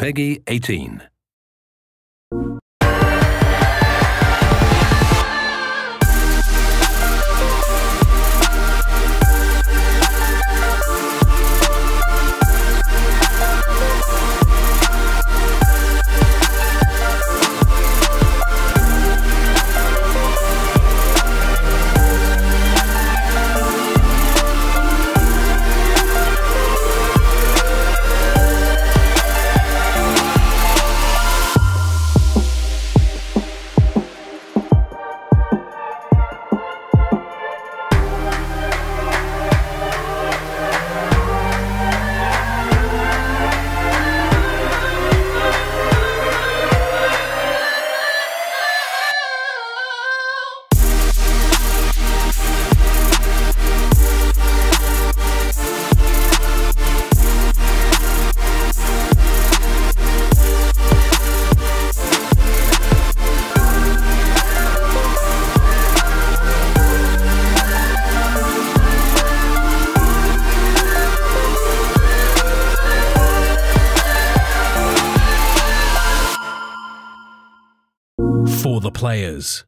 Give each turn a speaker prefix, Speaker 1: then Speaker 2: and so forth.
Speaker 1: Peggy 18.
Speaker 2: For the players.